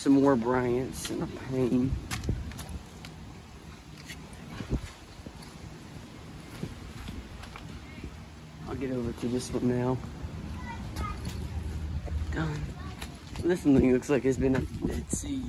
Some more Bryants and a Payne. I'll get over to this one now. Done. This one looks like it's been a dead sea.